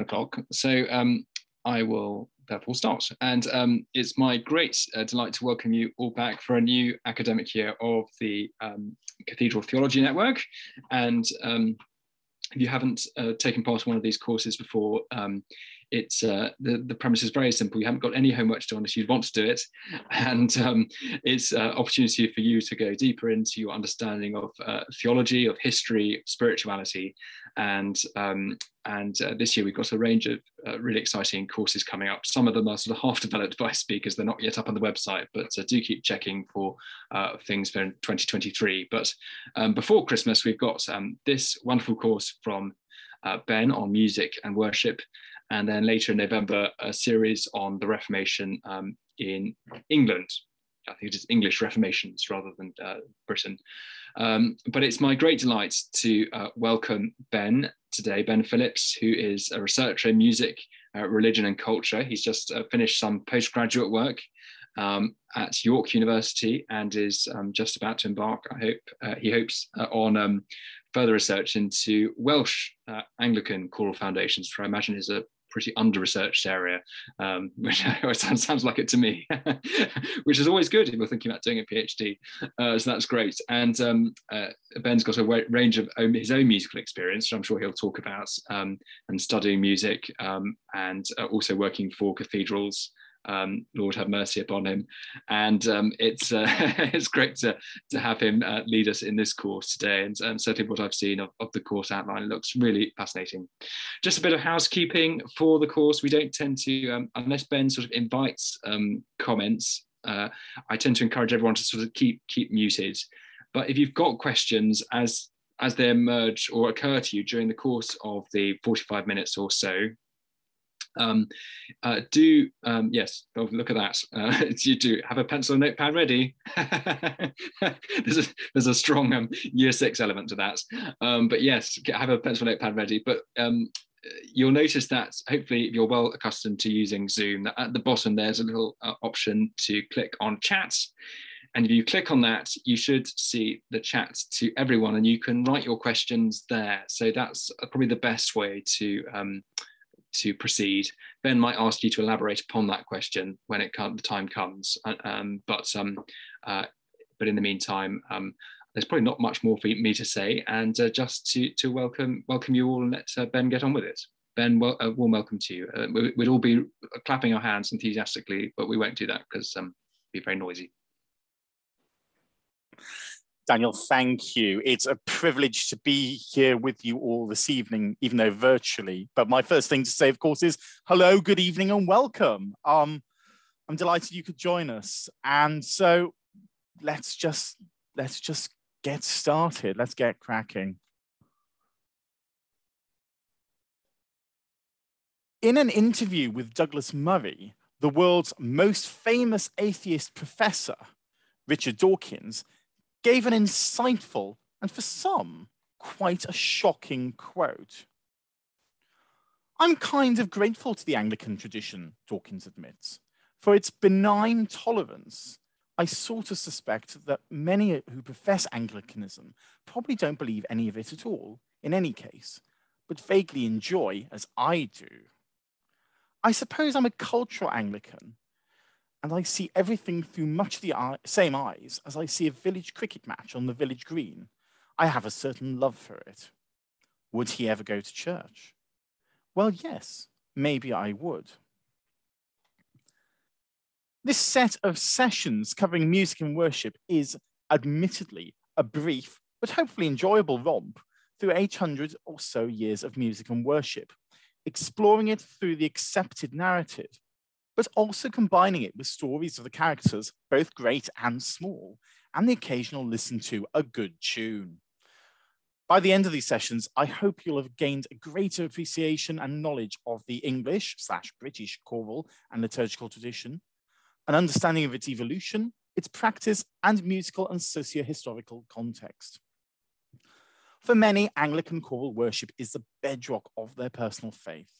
11 o'clock. So um, I will therefore start. And um, it's my great uh, delight to welcome you all back for a new academic year of the um, Cathedral Theology Network. And um, if you haven't uh, taken part in one of these courses before, um, it's uh, the, the premise is very simple. You haven't got any homework to do unless you want to do it. And um, it's an uh, opportunity for you to go deeper into your understanding of uh, theology, of history, spirituality. And, um, and uh, this year we've got a range of uh, really exciting courses coming up. Some of them are sort of half developed by speakers. They're not yet up on the website, but uh, do keep checking for things for 2023. But um, before Christmas, we've got um, this wonderful course from uh, Ben on music and worship, and then later in November, a series on the Reformation um, in England. I think it is English Reformations rather than uh, Britain. Um, but it's my great delight to uh, welcome Ben today, Ben Phillips, who is a researcher in music, uh, religion, and culture. He's just uh, finished some postgraduate work um, at York University and is um, just about to embark, I hope, uh, he hopes, uh, on um, further research into Welsh Anglican choral foundations, which I imagine is a pretty under-researched area, um, which sounds, sounds like it to me, which is always good if you're thinking about doing a PhD. Uh, so that's great. And um, uh, Ben's got a range of his own musical experience, which I'm sure he'll talk about, um, and studying music um, and uh, also working for cathedrals um, Lord have mercy upon him. And um, it's uh, it's great to, to have him uh, lead us in this course today. And, and certainly what I've seen of, of, the course outline looks really fascinating. Just a bit of housekeeping for the course. We don't tend to, um, unless Ben sort of invites um, comments, uh, I tend to encourage everyone to sort of keep keep muted. But if you've got questions as as they emerge or occur to you during the course of the 45 minutes or so, um, uh, do um, yes, oh, look at that. Uh, you do have a pencil and notepad ready. there's a there's a strong um, year six element to that. Um, but yes, have a pencil and notepad ready. But um, you'll notice that hopefully if you're well accustomed to using Zoom, at the bottom there's a little uh, option to click on chat. And if you click on that, you should see the chat to everyone and you can write your questions there. So that's probably the best way to um, to proceed. Ben might ask you to elaborate upon that question when it the time comes. Uh, um, but um, uh, but in the meantime, um, there's probably not much more for me to say, and uh, just to to welcome welcome you all and let uh, Ben get on with it. Ben, well, uh, warm welcome to you. Uh, we'd all be clapping our hands enthusiastically, but we won't do that because um, it'd be very noisy. Daniel, thank you. It's a privilege to be here with you all this evening, even though virtually. But my first thing to say, of course, is hello, good evening, and welcome. Um, I'm delighted you could join us. And so let's just let's just get started. Let's get cracking. In an interview with Douglas Murray, the world's most famous atheist professor, Richard Dawkins, gave an insightful and for some, quite a shocking quote. I'm kind of grateful to the Anglican tradition, Dawkins admits, for its benign tolerance. I sort of suspect that many who profess Anglicanism probably don't believe any of it at all, in any case, but vaguely enjoy, as I do. I suppose I'm a cultural Anglican, and I see everything through much the eye, same eyes as I see a village cricket match on the village green. I have a certain love for it. Would he ever go to church? Well, yes, maybe I would. This set of sessions covering music and worship is admittedly a brief but hopefully enjoyable romp through 800 or so years of music and worship, exploring it through the accepted narrative but also combining it with stories of the characters, both great and small, and the occasional listen to a good tune. By the end of these sessions, I hope you'll have gained a greater appreciation and knowledge of the English slash British choral and liturgical tradition, an understanding of its evolution, its practice, and musical and socio-historical context. For many, Anglican choral worship is the bedrock of their personal faith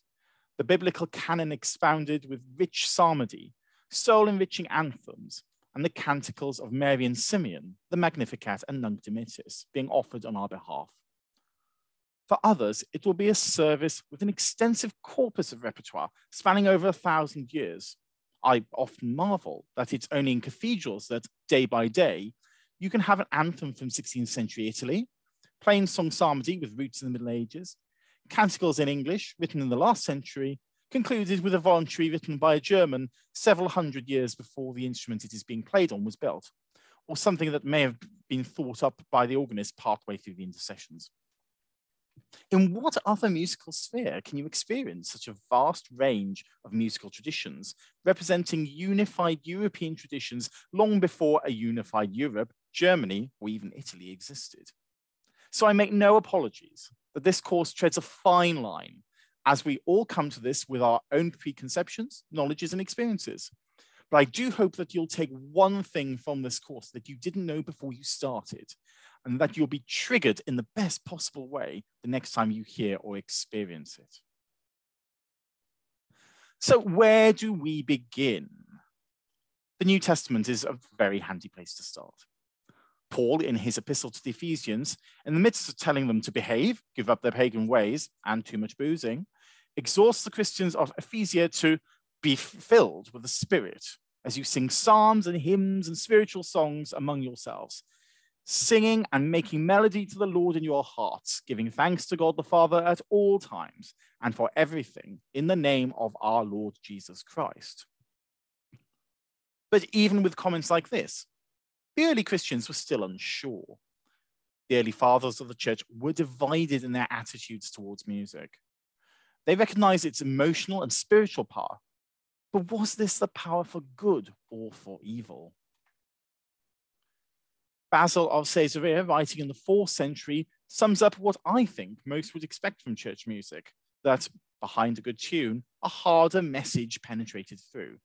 the biblical canon expounded with rich psalmody, soul enriching anthems, and the canticles of Mary and Simeon, the Magnificat and Nunc Dimittis, being offered on our behalf. For others, it will be a service with an extensive corpus of repertoire spanning over a thousand years. I often marvel that it's only in cathedrals that, day by day, you can have an anthem from 16th century Italy, plain song psalmody with roots in the Middle Ages, canticles in English written in the last century, concluded with a voluntary written by a German several hundred years before the instrument it is being played on was built, or something that may have been thought up by the organist partway through the intercessions. In what other musical sphere can you experience such a vast range of musical traditions representing unified European traditions long before a unified Europe, Germany, or even Italy existed? So I make no apologies that this course treads a fine line as we all come to this with our own preconceptions, knowledges, and experiences. But I do hope that you'll take one thing from this course that you didn't know before you started, and that you'll be triggered in the best possible way the next time you hear or experience it. So, where do we begin? The New Testament is a very handy place to start. Paul, in his epistle to the Ephesians, in the midst of telling them to behave, give up their pagan ways, and too much boozing, exhorts the Christians of Ephesia to be filled with the Spirit as you sing psalms and hymns and spiritual songs among yourselves, singing and making melody to the Lord in your hearts, giving thanks to God the Father at all times and for everything in the name of our Lord Jesus Christ. But even with comments like this, the early Christians were still unsure. The early fathers of the church were divided in their attitudes towards music. They recognized its emotional and spiritual power, but was this the power for good or for evil? Basil of Caesarea, writing in the fourth century, sums up what I think most would expect from church music that behind a good tune, a harder message penetrated through.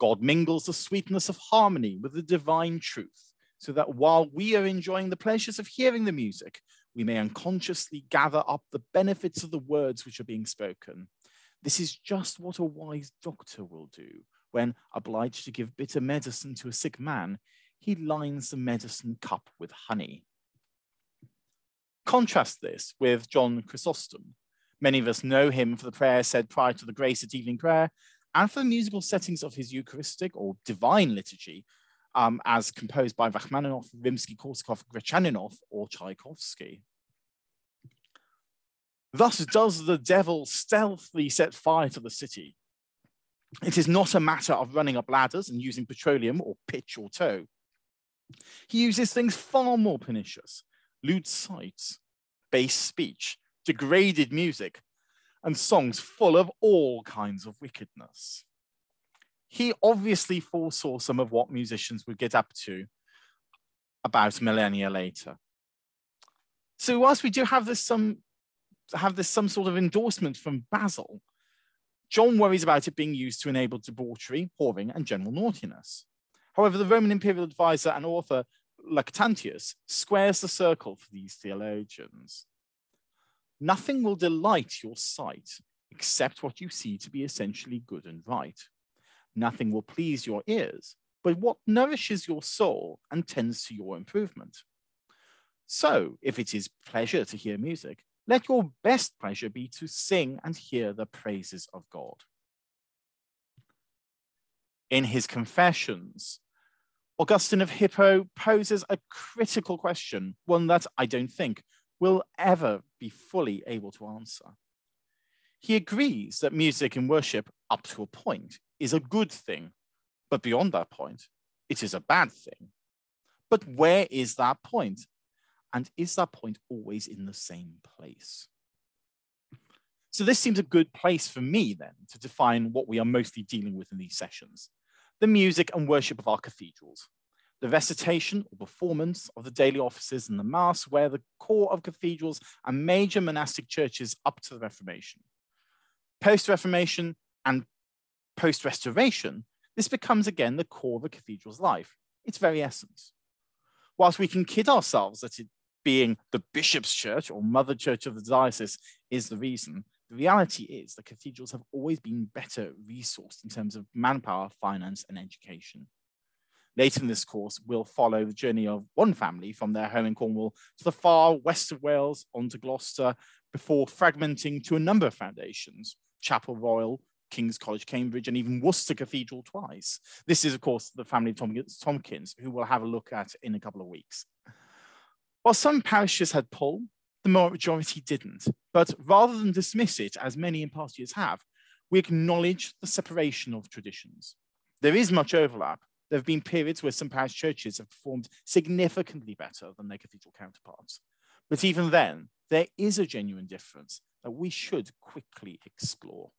God mingles the sweetness of harmony with the divine truth, so that while we are enjoying the pleasures of hearing the music, we may unconsciously gather up the benefits of the words which are being spoken. This is just what a wise doctor will do when, obliged to give bitter medicine to a sick man, he lines the medicine cup with honey. Contrast this with John Chrysostom. Many of us know him for the prayer said prior to the grace at evening prayer, and for the musical settings of his Eucharistic or divine liturgy, um, as composed by Rachmaninoff, Rimsky-Korsakov, Gretchaninov, or Tchaikovsky. Thus does the devil stealthily set fire to the city. It is not a matter of running up ladders and using petroleum or pitch or tow. He uses things far more pernicious, lewd sights, base speech, degraded music, and songs full of all kinds of wickedness. He obviously foresaw some of what musicians would get up to about millennia later. So whilst we do have this some have this some sort of endorsement from Basil, John worries about it being used to enable debauchery, whoring, and general naughtiness. However, the Roman imperial advisor and author Lactantius squares the circle for these theologians. Nothing will delight your sight except what you see to be essentially good and right. Nothing will please your ears, but what nourishes your soul and tends to your improvement. So, if it is pleasure to hear music, let your best pleasure be to sing and hear the praises of God. In his Confessions, Augustine of Hippo poses a critical question, one that I don't think will ever be fully able to answer. He agrees that music in worship, up to a point, is a good thing, but beyond that point, it is a bad thing. But where is that point? And is that point always in the same place? So this seems a good place for me then to define what we are mostly dealing with in these sessions, the music and worship of our cathedrals, the recitation or performance of the daily offices and the Mass were the core of cathedrals and major monastic churches up to the Reformation. Post Reformation and post Restoration, this becomes again the core of a cathedral's life, its very essence. Whilst we can kid ourselves that it being the bishop's church or mother church of the diocese is the reason, the reality is that cathedrals have always been better resourced in terms of manpower, finance, and education. Later in this course, we'll follow the journey of one family from their home in Cornwall to the far west of Wales onto Gloucester before fragmenting to a number of foundations, Chapel Royal, King's College, Cambridge, and even Worcester Cathedral twice. This is, of course, the family of Tomkins, who we'll have a look at in a couple of weeks. While some parishes had pull, the majority didn't. But rather than dismiss it, as many in past years have, we acknowledge the separation of traditions. There is much overlap. There have been periods where some parish churches have performed significantly better than their cathedral counterparts. But even then, there is a genuine difference that we should quickly explore.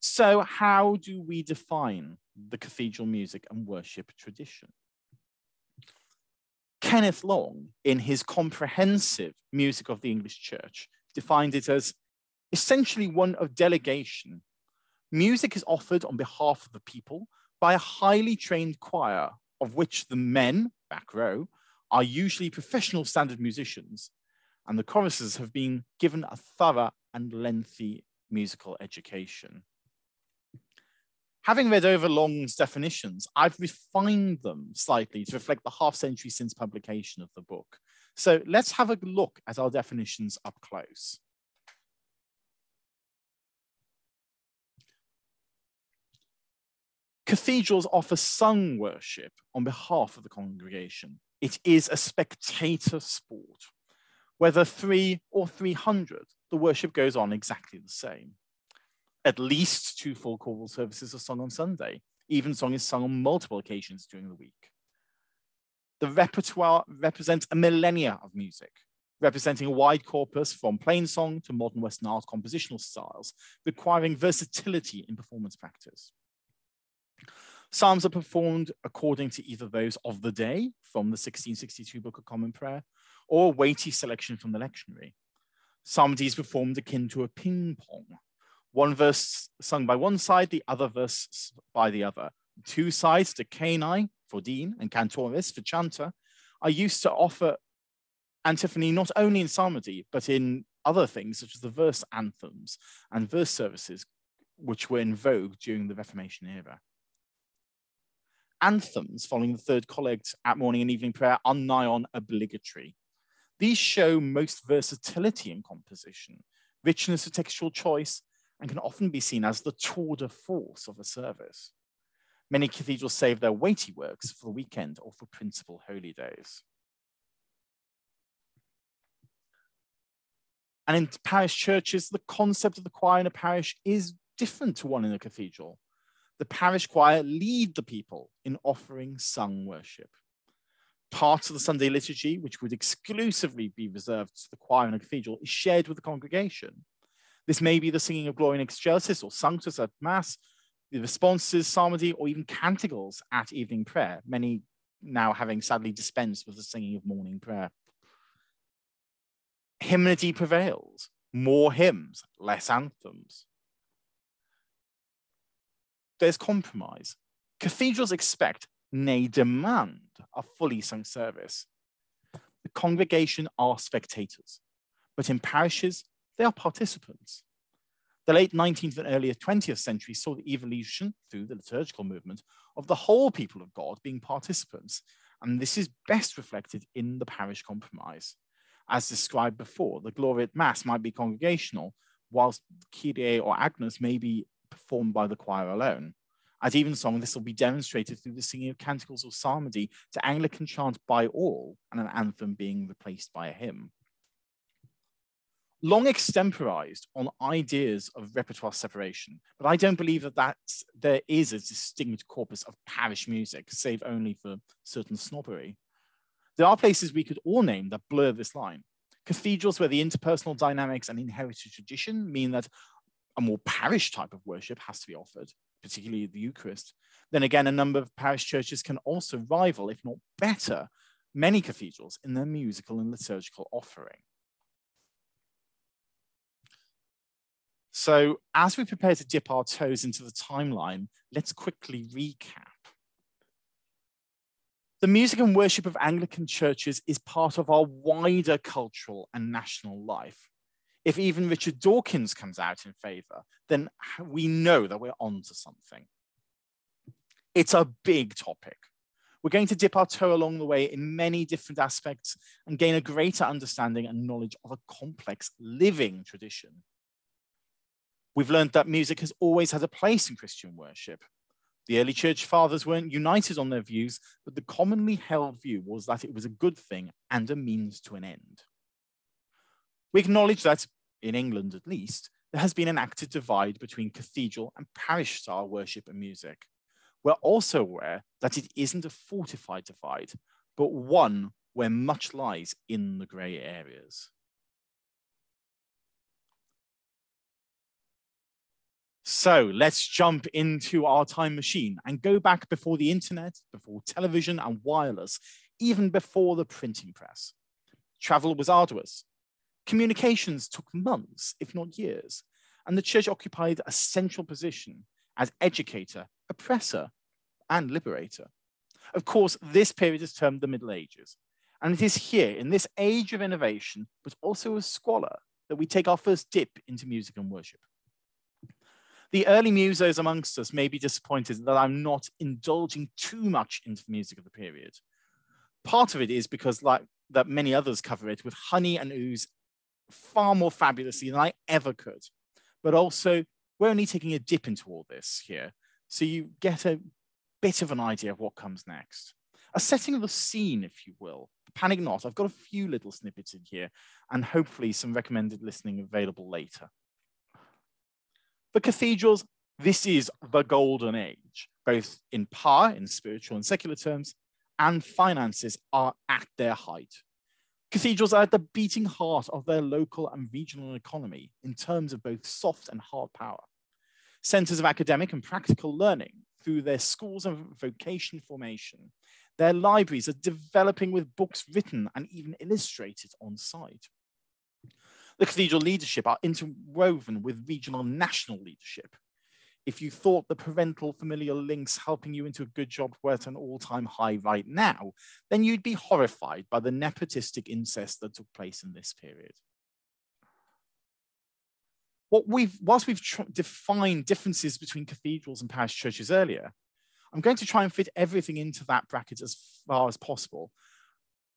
So how do we define the cathedral music and worship tradition? Kenneth Long, in his comprehensive Music of the English Church, defined it as essentially one of delegation. Music is offered on behalf of the people by a highly trained choir, of which the men, back row, are usually professional standard musicians, and the choruses have been given a thorough and lengthy musical education. Having read over Long's definitions, I've refined them slightly to reflect the half century since publication of the book. So let's have a look at our definitions up close. Cathedrals offer sung worship on behalf of the congregation. It is a spectator sport. Whether three or 300, the worship goes on exactly the same at least two full choral services are sung on Sunday. Evensong is sung on multiple occasions during the week. The repertoire represents a millennia of music, representing a wide corpus from plain song to modern Western art compositional styles, requiring versatility in performance practice. Psalms are performed according to either those of the day from the 1662 Book of Common Prayer or a weighty selection from the lectionary. Psalmody is performed akin to a ping pong, one verse sung by one side, the other verse by the other. Two sides, the decani for dean and cantoris for chanter, are used to offer antiphony not only in psalmody, but in other things such as the verse anthems and verse services, which were in vogue during the Reformation era. Anthems following the third collect at morning and evening prayer are nigh on obligatory. These show most versatility in composition, richness of textual choice, and can often be seen as the tour de force of a service. Many cathedrals save their weighty works for the weekend or for principal holy days. And in parish churches, the concept of the choir in a parish is different to one in a cathedral. The parish choir lead the people in offering sung worship. Part of the Sunday liturgy, which would exclusively be reserved to the choir in a cathedral, is shared with the congregation. This may be the singing of Gloria in Excelsis or Sanctus at Mass, the responses, psalmody, or even canticles at evening prayer, many now having sadly dispensed with the singing of morning prayer. Hymnody prevails, more hymns, less anthems. There's compromise. Cathedrals expect, nay, demand, a fully sung service. The congregation are spectators, but in parishes, they are participants. The late 19th and earlier 20th century saw the evolution through the liturgical movement of the whole people of God being participants. And this is best reflected in the parish compromise. As described before, the Gloria at Mass might be congregational, whilst Kyrie or Agnus may be performed by the choir alone. At evensong, this will be demonstrated through the singing of canticles or psalmody to Anglican chant by all and an anthem being replaced by a hymn long extemporized on ideas of repertoire separation, but I don't believe that that's, there is a distinct corpus of parish music, save only for certain snobbery. There are places we could all name that blur this line. Cathedrals where the interpersonal dynamics and inherited tradition mean that a more parish type of worship has to be offered, particularly the Eucharist. Then again, a number of parish churches can also rival, if not better, many cathedrals in their musical and liturgical offering. So as we prepare to dip our toes into the timeline, let's quickly recap. The music and worship of Anglican churches is part of our wider cultural and national life. If even Richard Dawkins comes out in favor, then we know that we're onto something. It's a big topic. We're going to dip our toe along the way in many different aspects and gain a greater understanding and knowledge of a complex living tradition. We've learned that music has always had a place in Christian worship. The early church fathers weren't united on their views, but the commonly held view was that it was a good thing and a means to an end. We acknowledge that, in England at least, there has been an active divide between cathedral and parish style worship and music. We're also aware that it isn't a fortified divide, but one where much lies in the grey areas. So let's jump into our time machine and go back before the internet, before television and wireless, even before the printing press. Travel was arduous. Communications took months, if not years, and the church occupied a central position as educator, oppressor, and liberator. Of course, this period is termed the Middle Ages, and it is here, in this age of innovation, but also of squalor, that we take our first dip into music and worship. The early musos amongst us may be disappointed that I'm not indulging too much into the music of the period. Part of it is because, like that many others cover it with honey and ooze far more fabulously than I ever could. But also, we're only taking a dip into all this here. So you get a bit of an idea of what comes next. A setting of the scene, if you will. Panic not, I've got a few little snippets in here and hopefully some recommended listening available later. For cathedrals, this is the golden age, both in power, in spiritual and secular terms, and finances are at their height. Cathedrals are at the beating heart of their local and regional economy in terms of both soft and hard power. Centers of academic and practical learning through their schools of vocation formation. Their libraries are developing with books written and even illustrated on site. The cathedral leadership are interwoven with regional and national leadership. If you thought the parental familial links helping you into a good job were at an all-time high right now, then you'd be horrified by the nepotistic incest that took place in this period. What we've, whilst we've defined differences between cathedrals and parish churches earlier, I'm going to try and fit everything into that bracket as far as possible.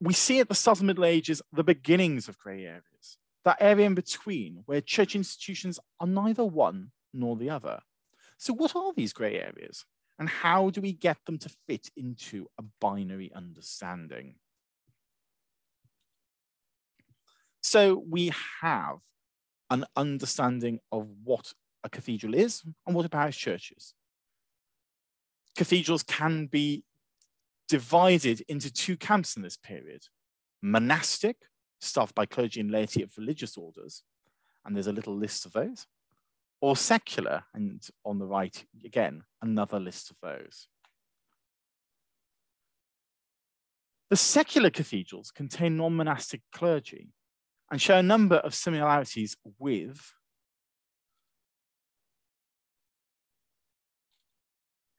We see at the Southern Middle Ages the beginnings of grey areas that area in between where church institutions are neither one nor the other. So, what are these grey areas? And how do we get them to fit into a binary understanding? So, we have an understanding of what a cathedral is and what a parish church is. Cathedrals can be divided into two camps in this period monastic, staffed by clergy and laity of religious orders, and there's a little list of those, or secular, and on the right, again, another list of those. The secular cathedrals contain non-monastic clergy and share a number of similarities with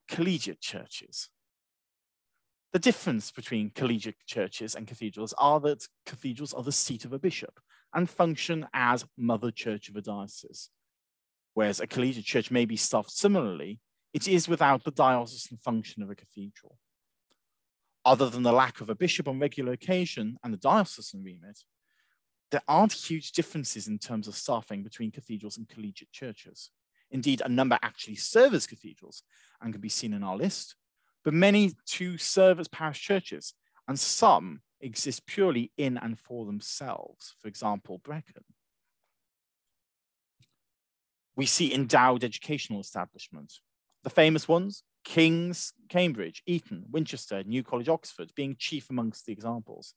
collegiate churches. The difference between collegiate churches and cathedrals are that cathedrals are the seat of a bishop and function as mother church of a diocese. Whereas a collegiate church may be staffed similarly, it is without the diocesan function of a cathedral. Other than the lack of a bishop on regular occasion and the diocesan remit, there aren't huge differences in terms of staffing between cathedrals and collegiate churches. Indeed, a number actually serve as cathedrals and can be seen in our list, but many too serve as parish churches, and some exist purely in and for themselves. For example, Brecon. We see endowed educational establishments. The famous ones, King's, Cambridge, Eton, Winchester, New College, Oxford, being chief amongst the examples.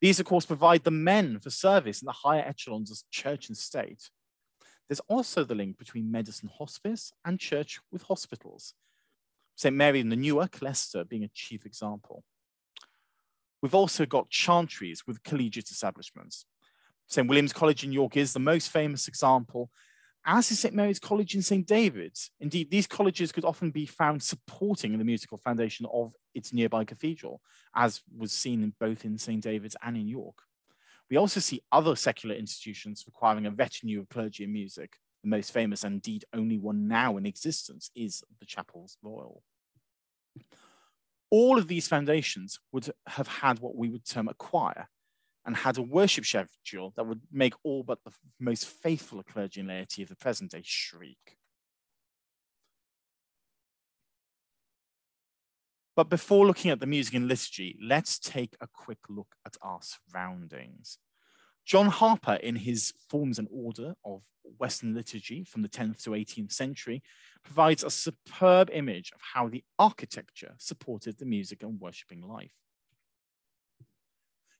These, of course, provide the men for service in the higher echelons of church and state. There's also the link between medicine hospice and church with hospitals, St. Mary in the Newark, Leicester being a chief example. We've also got chantries with collegiate establishments. St. William's College in York is the most famous example, as is St. Mary's College in St. David's. Indeed, these colleges could often be found supporting the musical foundation of its nearby cathedral, as was seen both in St. David's and in York. We also see other secular institutions requiring a retinue of clergy and music. The most famous, and indeed only one now in existence, is the Chapels Royal. All of these foundations would have had what we would term a choir and had a worship schedule that would make all but the most faithful clergy and laity of the present day shriek. But before looking at the music and liturgy, let's take a quick look at our surroundings. John Harper, in his Forms and Order of Western liturgy from the 10th to 18th century, provides a superb image of how the architecture supported the music and worshipping life.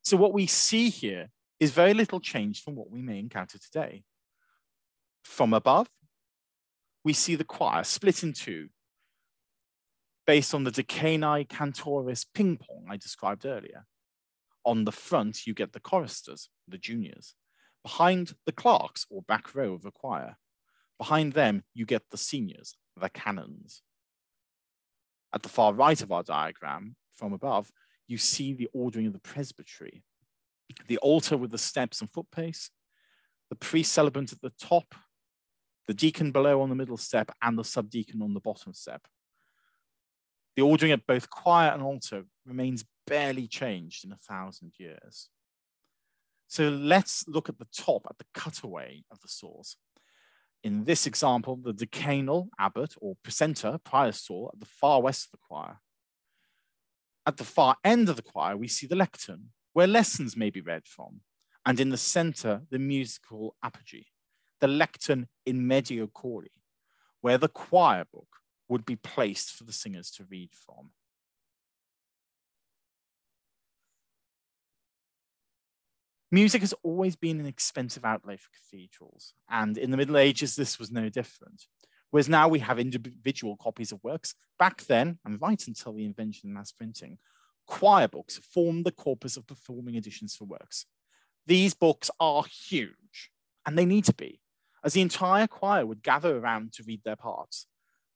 So what we see here is very little change from what we may encounter today. From above, we see the choir split in two based on the decani cantoris ping pong I described earlier. On the front, you get the choristers, the juniors. Behind the clerks or back row of the choir. Behind them, you get the seniors, the canons. At the far right of our diagram, from above, you see the ordering of the presbytery. The altar with the steps and footpace, the priest celebrant at the top, the deacon below on the middle step, and the subdeacon on the bottom step. The ordering of both choir and altar remains barely changed in a thousand years. So let's look at the top, at the cutaway of the source. In this example, the decanal abbot or precentor, prior stall at the far west of the choir. At the far end of the choir, we see the lectern, where lessons may be read from, and in the center, the musical apogee, the lectern in medio chori, where the choir book would be placed for the singers to read from. Music has always been an expensive outlay for cathedrals, and in the Middle Ages, this was no different. Whereas now we have individual copies of works, back then, and right until the invention of mass printing, choir books formed the corpus of performing editions for works. These books are huge, and they need to be, as the entire choir would gather around to read their parts.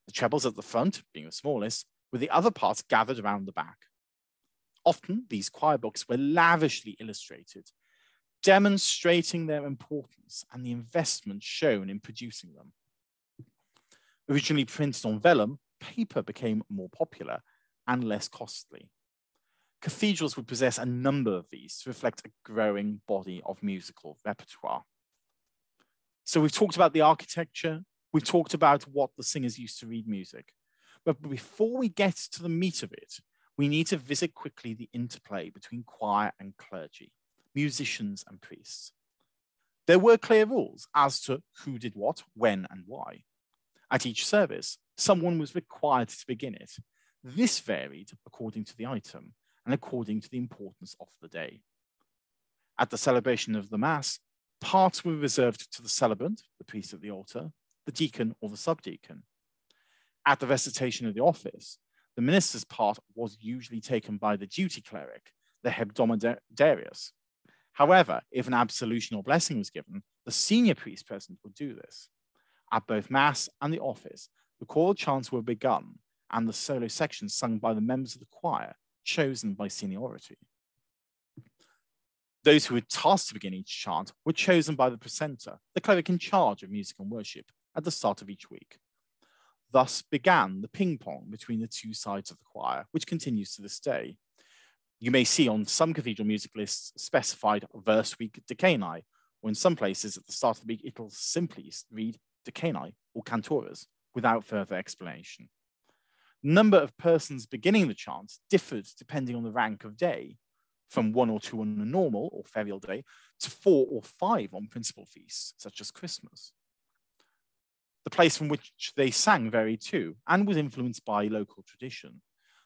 The trebles at the front, being the smallest, with the other parts gathered around the back. Often, these choir books were lavishly illustrated, demonstrating their importance and the investment shown in producing them. Originally printed on vellum, paper became more popular and less costly. Cathedrals would possess a number of these to reflect a growing body of musical repertoire. So we've talked about the architecture, We've talked about what the singers used to read music. But before we get to the meat of it, we need to visit quickly the interplay between choir and clergy, musicians and priests. There were clear rules as to who did what, when, and why. At each service, someone was required to begin it. This varied according to the item and according to the importance of the day. At the celebration of the Mass, parts were reserved to the celebrant, the priest at the altar, the deacon or the subdeacon. At the recitation of the office, the minister's part was usually taken by the duty cleric, the hebdomadarius. However, if an absolution or blessing was given, the senior priest present would do this. At both Mass and the office, the choral chants were begun and the solo sections sung by the members of the choir, chosen by seniority. Those who were tasked to begin each chant were chosen by the precentor, the cleric in charge of music and worship, at the start of each week. Thus began the ping pong between the two sides of the choir, which continues to this day. You may see on some cathedral music lists specified verse week decani, or in some places at the start of the week, it'll simply read decani or cantoris without further explanation. Number of persons beginning the chant differed depending on the rank of day, from one or two on a normal or ferial day to four or five on principal feasts, such as Christmas. The place from which they sang varied too, and was influenced by local tradition.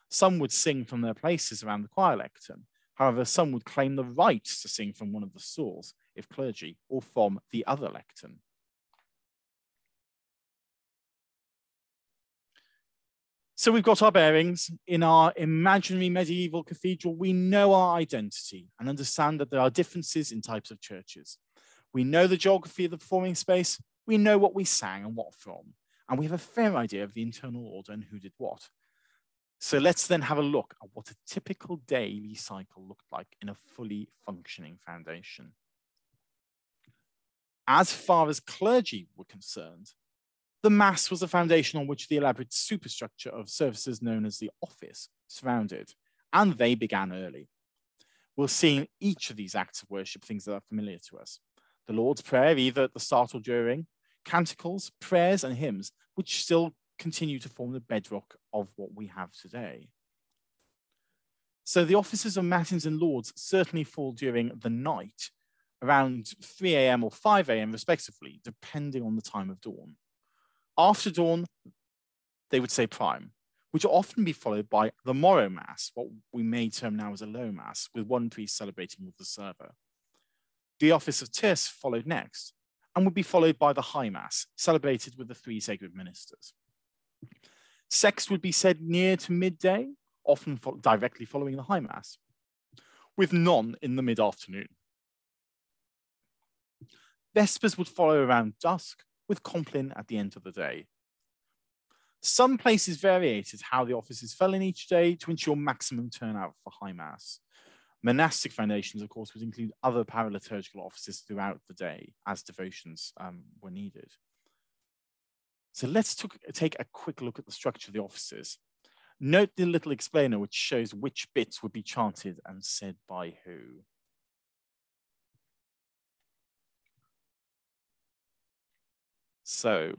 Some would sing from their places around the choir lectern. However, some would claim the right to sing from one of the stalls, if clergy, or from the other lectern. So we've got our bearings. In our imaginary medieval cathedral, we know our identity and understand that there are differences in types of churches. We know the geography of the performing space, we know what we sang and what from, and we have a fair idea of the internal order and who did what. So let's then have a look at what a typical daily cycle looked like in a fully functioning foundation. As far as clergy were concerned, the Mass was the foundation on which the elaborate superstructure of services known as the office surrounded, and they began early. We'll see in each of these acts of worship things that are familiar to us. The Lord's Prayer, either at the start or during, canticles, prayers, and hymns, which still continue to form the bedrock of what we have today. So the offices of Matins and Lauds certainly fall during the night, around 3 a.m. or 5 a.m. respectively, depending on the time of dawn. After dawn, they would say prime, which will often be followed by the morrow mass, what we may term now as a low mass, with one priest celebrating with the server. The office of tierce followed next, and would be followed by the high mass, celebrated with the three sacred ministers. Sext would be said near to midday, often fo directly following the high mass, with none in the mid-afternoon. Vespers would follow around dusk, with Compline at the end of the day. Some places variated how the offices fell in each day to ensure maximum turnout for high mass. Monastic foundations, of course, would include other paraliturgical offices throughout the day as devotions um, were needed. So let's take a quick look at the structure of the offices. Note the little explainer which shows which bits would be chanted and said by who. So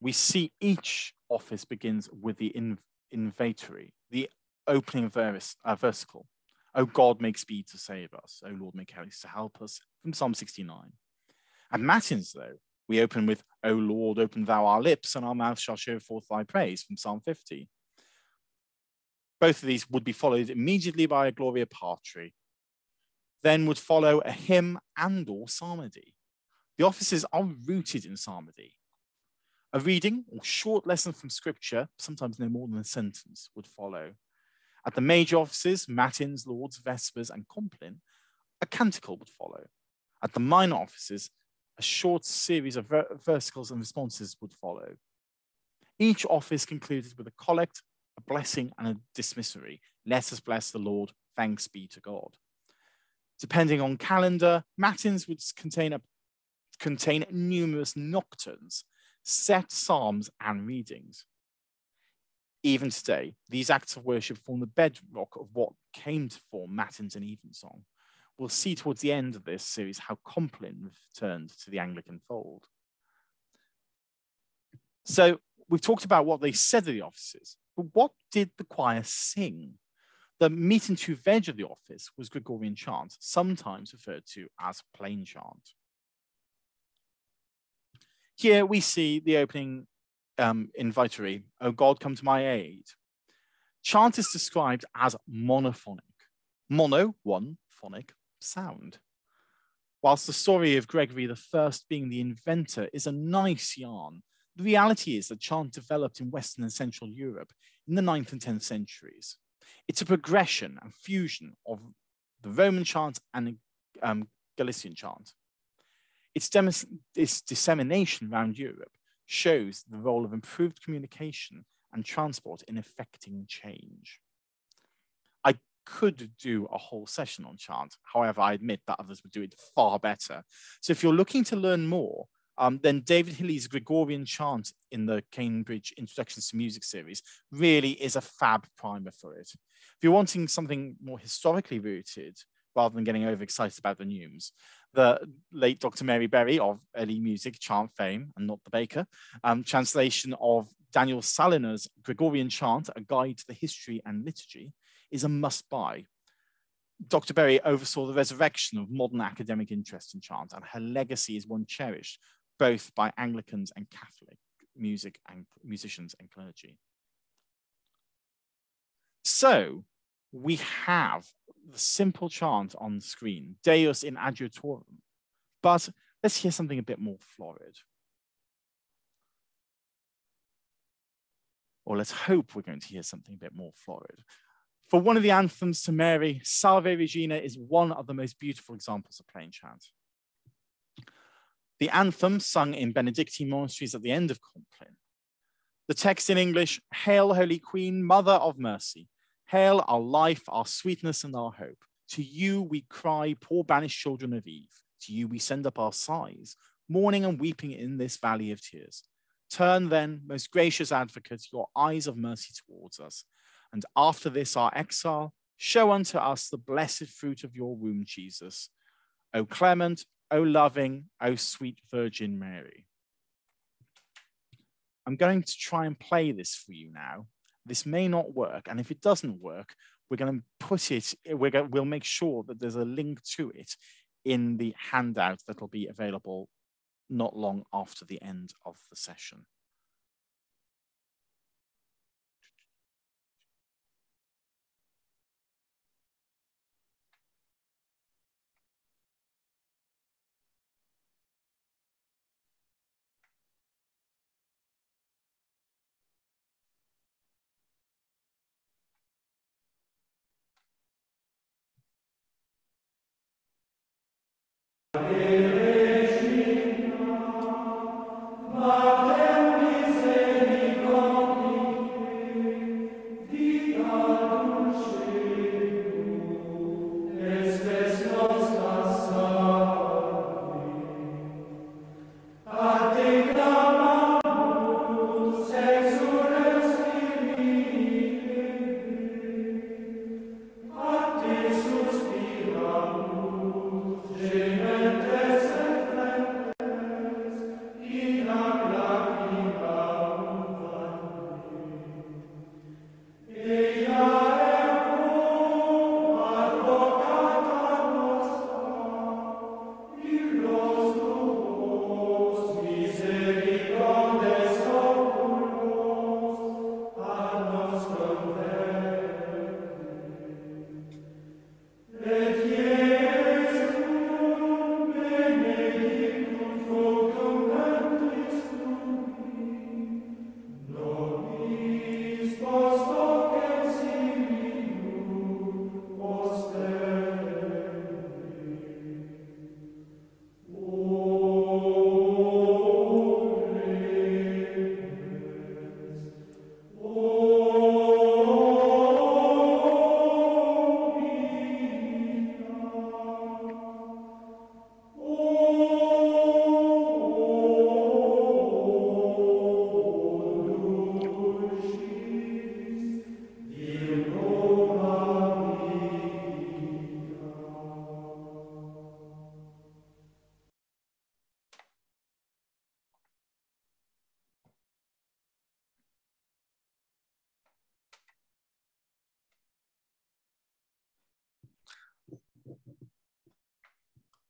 we see each office begins with the in, invatory, the opening verse, uh, versicle. Oh God, make speed to save us. Oh Lord, make haste to help us from Psalm 69. At Matins, though, we open with, O Lord, open thou our lips, and our mouth shall show forth thy praise from Psalm 50. Both of these would be followed immediately by a Gloria Patri. Then would follow a hymn and or psalmody. The offices are rooted in psalmody. A reading or short lesson from scripture, sometimes no more than a sentence, would follow. At the major offices, Matins, Lauds, Vespers, and Compline, a canticle would follow. At the minor offices, a short series of ver versicles and responses would follow. Each office concluded with a collect, a blessing, and a dismissory. Let us bless the Lord, thanks be to God. Depending on calendar, matins would contain, a, contain numerous nocturns, set psalms, and readings. Even today, these acts of worship form the bedrock of what came to form matins and evensong we'll see towards the end of this series how Compline returned to the Anglican fold. So we've talked about what they said of the offices, but what did the choir sing? The meat and two veg of the office was Gregorian chant, sometimes referred to as plain chant. Here we see the opening um, invitory, O God, come to my aid. Chant is described as monophonic. Mono, one, phonic, sound. Whilst the story of Gregory I being the inventor is a nice yarn, the reality is that chant developed in Western and Central Europe in the 9th and 10th centuries. It's a progression and fusion of the Roman chant and um, Gallican chant. Its, its dissemination around Europe shows the role of improved communication and transport in effecting change I could do a whole session on chant. However, I admit that others would do it far better. So if you're looking to learn more, um, then David Hiley's Gregorian chant in the Cambridge Introductions to Music series really is a fab primer for it. If you're wanting something more historically rooted, rather than getting overexcited about the news, the late Dr. Mary Berry of early music chant fame, and not the baker, um, translation of Daniel Saulnier's Gregorian chant, A Guide to the History and Liturgy, is a must buy. Dr. Berry oversaw the resurrection of modern academic interest in chant, and her legacy is one cherished both by Anglicans and Catholic music and musicians and clergy. So we have the simple chant on screen, Deus in adjutorium, but let's hear something a bit more florid. Or let's hope we're going to hear something a bit more florid. For one of the anthems to Mary, Salve Regina is one of the most beautiful examples of plain chant. The anthem sung in Benedictine monasteries at the end of Compline The text in English, Hail, Holy Queen, Mother of Mercy. Hail, our life, our sweetness, and our hope. To you we cry, poor banished children of Eve. To you we send up our sighs, mourning and weeping in this valley of tears. Turn then, most gracious advocate, your eyes of mercy towards us. And after this our exile, show unto us the blessed fruit of your womb, Jesus. O clement, O loving, O sweet Virgin Mary. I'm going to try and play this for you now. This may not work, and if it doesn't work, we're going to put it, we're going, we'll make sure that there's a link to it in the handout that'll be available not long after the end of the session.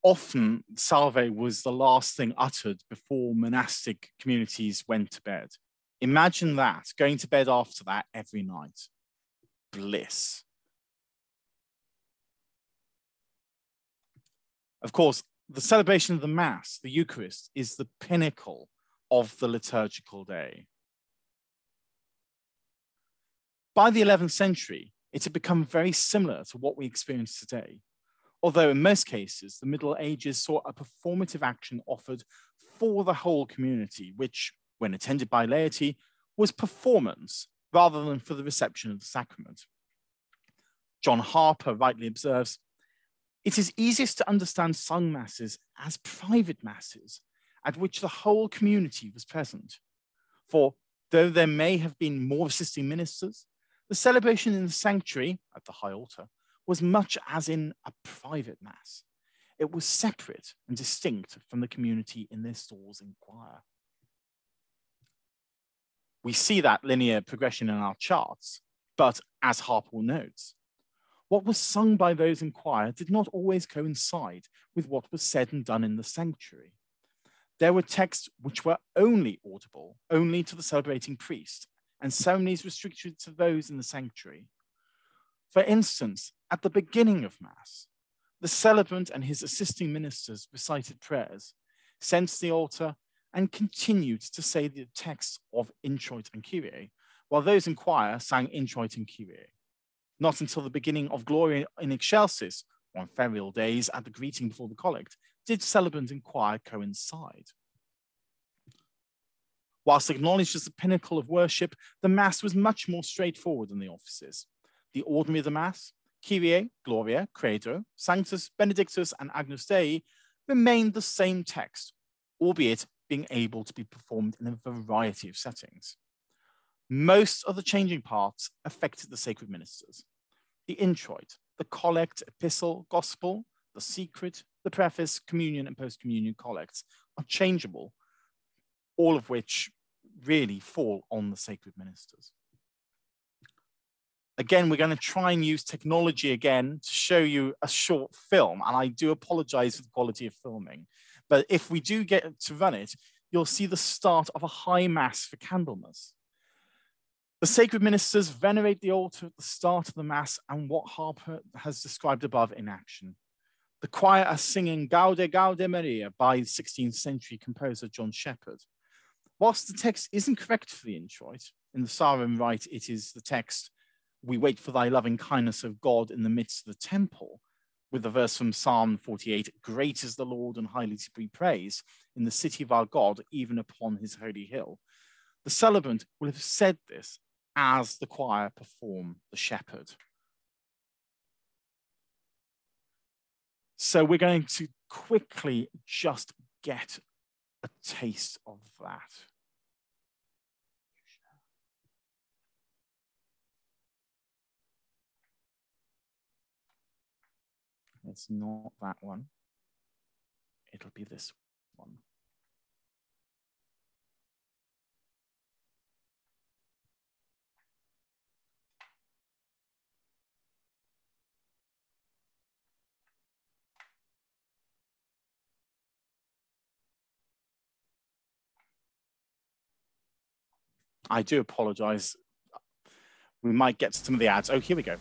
Often Salve was the last thing uttered before monastic communities went to bed. Imagine that, going to bed after that every night. Bliss. Of course, the celebration of the Mass, the Eucharist, is the pinnacle of the liturgical day. By the 11th century, it had become very similar to what we experience today although in most cases, the Middle Ages saw a performative action offered for the whole community, which, when attended by laity, was performance rather than for the reception of the sacrament. John Harper rightly observes, it is easiest to understand sung masses as private masses at which the whole community was present. For though there may have been more assisting ministers, the celebration in the sanctuary at the high altar was much as in a private mass. It was separate and distinct from the community in their stalls and choir. We see that linear progression in our charts, but as Harper notes, what was sung by those in choir did not always coincide with what was said and done in the sanctuary. There were texts which were only audible, only to the celebrating priest, and ceremonies restricted to those in the sanctuary. For instance, at the beginning of Mass, the celebrant and his assisting ministers recited prayers, censed the altar, and continued to say the texts of Introit and Kyrie, while those in choir sang Introit and Kyrie. Not until the beginning of Gloria in Excelsis, on ferial days at the greeting before the collect, did celebrant and choir coincide. Whilst acknowledged as the pinnacle of worship, the Mass was much more straightforward than the offices. The ordinary of the Mass, Kyrie, Gloria, Credo, Sanctus, Benedictus, and Agnus Dei, remained the same text, albeit being able to be performed in a variety of settings. Most of the changing parts affected the sacred ministers. The introit, the collect, epistle, gospel, the secret, the preface, communion, and post-communion collects are changeable, all of which really fall on the sacred ministers. Again, we're going to try and use technology again to show you a short film, and I do apologize for the quality of filming. But if we do get to run it, you'll see the start of a high mass for Candlemas. The sacred ministers venerate the altar at the start of the mass and what Harper has described above in action. The choir are singing Gaude, Gaude Maria by 16th century composer John Sheppard. Whilst the text isn't correct for the introit, in the Sarum Rite it is the text, we wait for thy loving kindness of God in the midst of the temple, with the verse from Psalm 48, great is the Lord and highly to be praised in the city of our God, even upon his holy hill. The celebrant will have said this as the choir perform the Sheppard. So we're going to quickly just get a taste of that. It's not that one. It'll be this one. I do apologize. We might get some of the ads. Oh, here we go.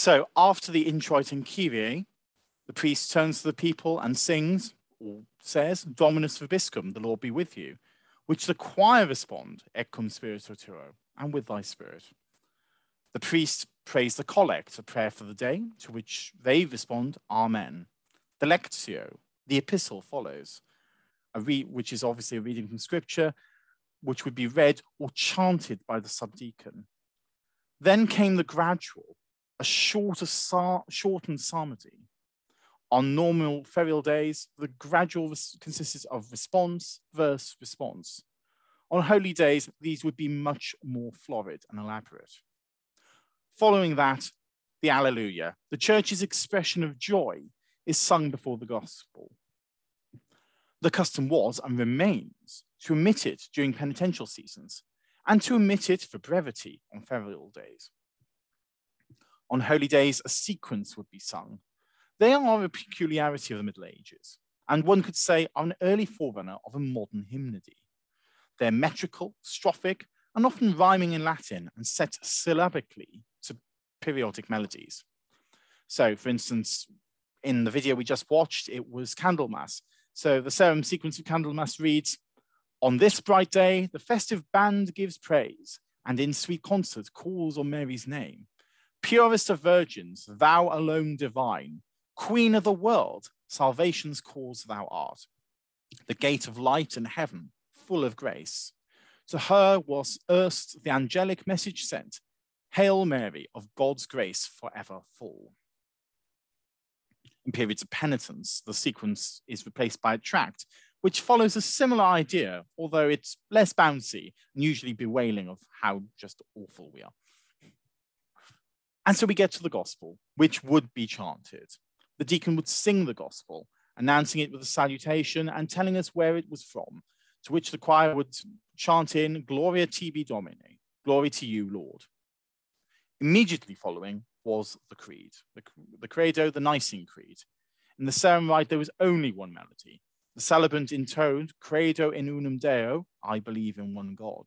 So after the introit and Kyrie, the priest turns to the people and sings, or says, Dominus vobiscum, the Lord be with you, which the choir respond, Et cum spiritu tuo, and with thy spirit. The priest prays the collect, a prayer for the day, to which they respond, Amen. The lectio, the epistle follows, which is obviously a reading from scripture, which would be read or chanted by the subdeacon. Then came the gradual, a shorter, shortened psalmody. On normal ferial days, the gradual consists of response, verse, response. On holy days, these would be much more florid and elaborate. Following that, the Alleluia, the church's expression of joy, is sung before the gospel. The custom was and remains to omit it during penitential seasons and to omit it for brevity on ferial days. On holy days, a sequence would be sung. They are a peculiarity of the Middle Ages, and one could say are an early forerunner of a modern hymnody. They're metrical, strophic, and often rhyming in Latin and set syllabically to periodic melodies. So, for instance, in the video we just watched, it was Candlemas. So the Sarum sequence of Candlemas reads, On this bright day, the festive band gives praise, and in sweet concert calls on Mary's name. Purest of virgins, thou alone divine, Queen of the world, salvation's cause thou art. The gate of light and heaven, full of grace. To her was erst the angelic message sent, Hail Mary, of God's grace forever full. In periods of penitence, the sequence is replaced by a tract, which follows a similar idea, although it's less bouncy and usually bewailing of how just awful we are. And so we get to the gospel, which would be chanted. The deacon would sing the gospel, announcing it with a salutation and telling us where it was from, to which the choir would chant in Gloria tibi Domine, glory to you, Lord. Immediately following was the creed, the, the credo, the Nicene Creed. In the rite, there was only one melody. The celebrant intoned Credo in unum Deo, I believe in one God.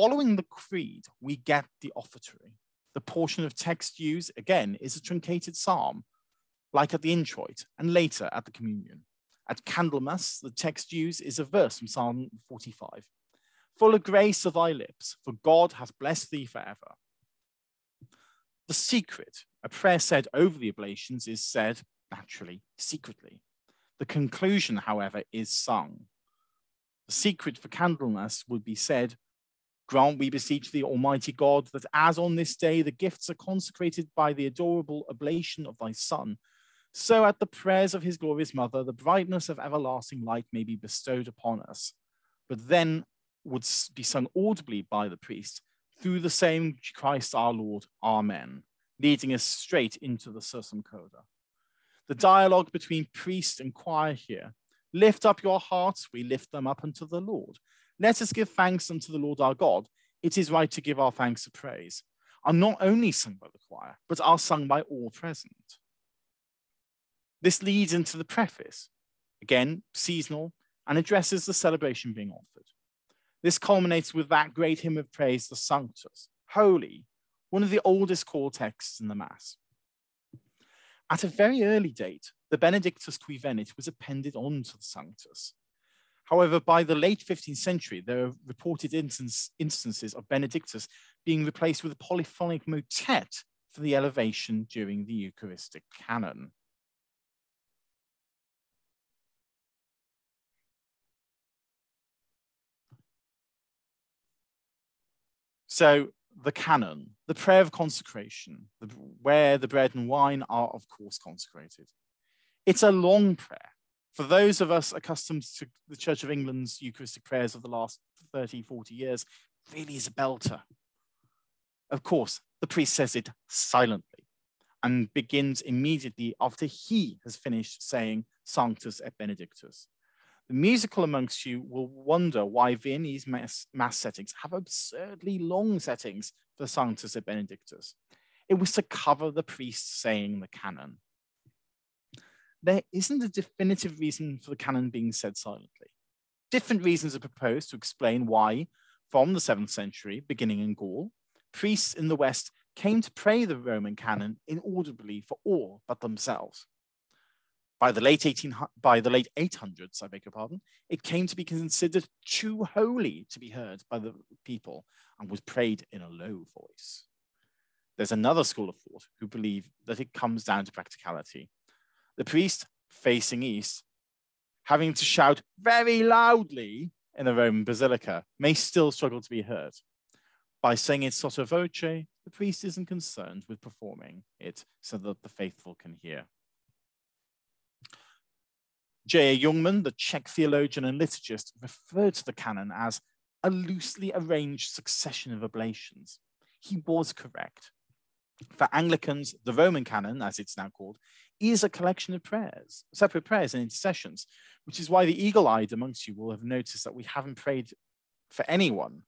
Following the creed, we get the offertory. The portion of text used, again, is a truncated psalm, like at the introit and later at the communion. At Candlemas, the text used is a verse from Psalm 45. Full of grace are thy lips, for God hath blessed thee forever. The secret, a prayer said over the oblations, is said naturally, secretly. The conclusion, however, is sung. The secret for Candlemas would be said, Grant, we beseech thee, Almighty God, that as on this day the gifts are consecrated by the adorable oblation of thy Son, so at the prayers of his glorious mother, the brightness of everlasting light may be bestowed upon us. But then would be sung audibly by the priest, through the same Christ our Lord. Amen. Leading us straight into the Sursum Corda. The dialogue between priest and choir here. Lift up your hearts, we lift them up unto the Lord. Let us give thanks unto the Lord our God. It is right to give our thanks and praise. Are not only sung by the choir, but are sung by all present. This leads into the preface, again, seasonal, and addresses the celebration being offered. This culminates with that great hymn of praise, the Sanctus, holy, one of the oldest call texts in the Mass. At a very early date, the Benedictus qui venit was appended onto the Sanctus. However, by the late 15th century, there are reported instance, instances of Benedictus being replaced with a polyphonic motet for the elevation during the Eucharistic canon. So the canon, the prayer of consecration, the, where the bread and wine are, of course, consecrated. It's a long prayer. For those of us accustomed to the Church of England's Eucharistic prayers of the last 30, 40 years, really is a belter. Of course, the priest says it silently and begins immediately after he has finished saying Sanctus et Benedictus. The musical amongst you will wonder why Viennese mass, mass settings have absurdly long settings for Sanctus et Benedictus. It was to cover the priest saying the canon. There isn't a definitive reason for the canon being said silently. Different reasons are proposed to explain why, from the 7th century, beginning in Gaul, priests in the West came to pray the Roman canon inaudibly for all but themselves. By the late 18, by the late 800s, I beg your pardon, it came to be considered too holy to be heard by the people and was prayed in a low voice. There's another school of thought who believe that it comes down to practicality. The priest facing east, having to shout very loudly in the Roman basilica, may still struggle to be heard. By saying it sotto voce, the priest isn't concerned with performing it so that the faithful can hear. J.A. Jungmann, the Czech theologian and liturgist, referred to the canon as a loosely arranged succession of oblations. He was correct. For Anglicans, the Roman canon, as it's now called, is a collection of prayers, separate prayers and intercessions, which is why the eagle eyed amongst you will have noticed that we haven't prayed for anyone.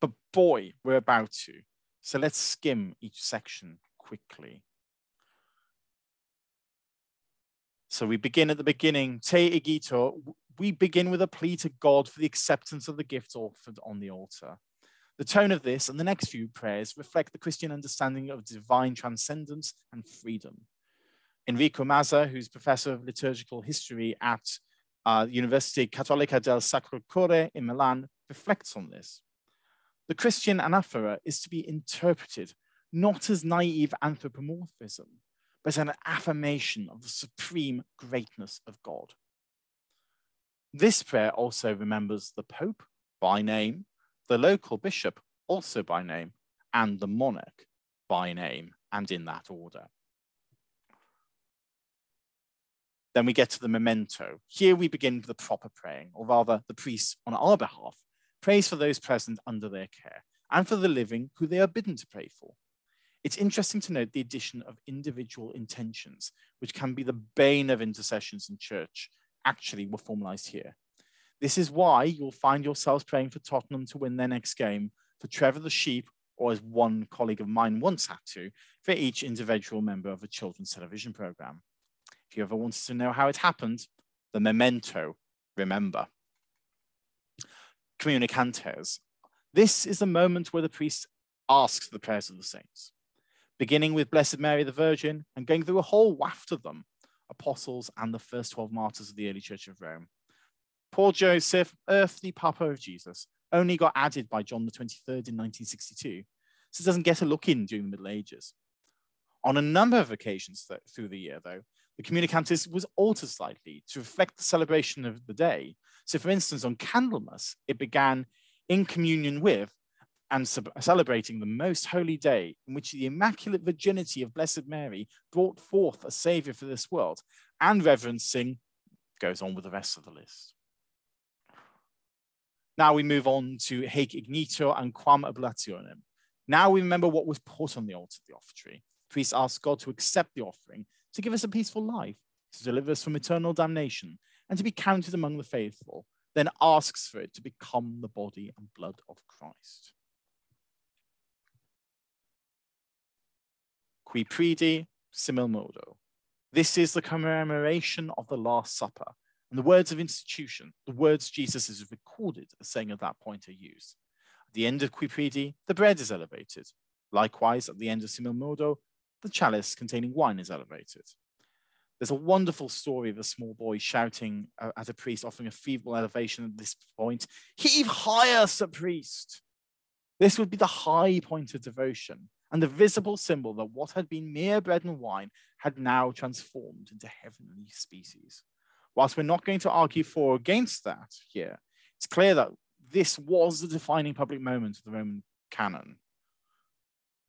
But boy, we're about to. So let's skim each section quickly. So we begin at the beginning. Te igitur, we begin with a plea to God for the acceptance of the gifts offered on the altar. The tone of this and the next few prayers reflect the Christian understanding of divine transcendence and freedom. Enrico Mazza, who's professor of liturgical history at uh, University Cattolica del Sacro Cuore in Milan, reflects on this. The Christian anaphora is to be interpreted not as naive anthropomorphism, but as an affirmation of the supreme greatness of God. This prayer also remembers the Pope by name, the local bishop also by name, and the monarch by name, and in that order. Then we get to the memento. Here we begin the proper praying, or rather, the priest on our behalf prays for those present under their care and for the living who they are bidden to pray for. It's interesting to note the addition of individual intentions, which can be the bane of intercessions in church, actually were formalized here. This is why you'll find yourselves praying for Tottenham to win their next game, for Trevor the sheep, or as one colleague of mine once had to, for each individual member of a children's television program. You ever wanted to know how it happened, the memento, remember. Communicantes. This is the moment where the priest asks the prayers of the saints beginning with Blessed Mary the Virgin and going through a whole waft of them, apostles and the first 12 martyrs of the early Church of Rome. Poor Joseph, earthly papa of Jesus, only got added by John the 23rd in 1962, so doesn't get a look in during the Middle Ages. On a number of occasions through the year, though, the Communicantes was altered slightly to reflect the celebration of the day. So, for instance, on Candlemas, it began in communion with and celebrating the most holy day in which the Immaculate Virginity of Blessed Mary brought forth a Savior for this world, and reverencing goes on with the rest of the list. Now we move on to Hanc igitur and Quam Oblationem. Now we remember what was put on the altar of the offertory. Priests ask God to accept the offering, to give us a peaceful life, to deliver us from eternal damnation, and to be counted among the faithful, then asks for it to become the body and blood of Christ. qui pridie simili modo. This is the commemoration of the Last Supper. And the words of institution, the words Jesus is recorded as saying at that point are used. At the end of qui pridie, the bread is elevated. Likewise, at the end of Simili modo, the chalice containing wine is elevated. There's a wonderful story of a small boy shouting uh, at a priest, offering a feeble elevation at this point Heave higher, Sir Priest! This would be the high point of devotion and the visible symbol that what had been mere bread and wine had now transformed into heavenly species. Whilst we're not going to argue for or against that here, it's clear that this was the defining public moment of the Roman canon.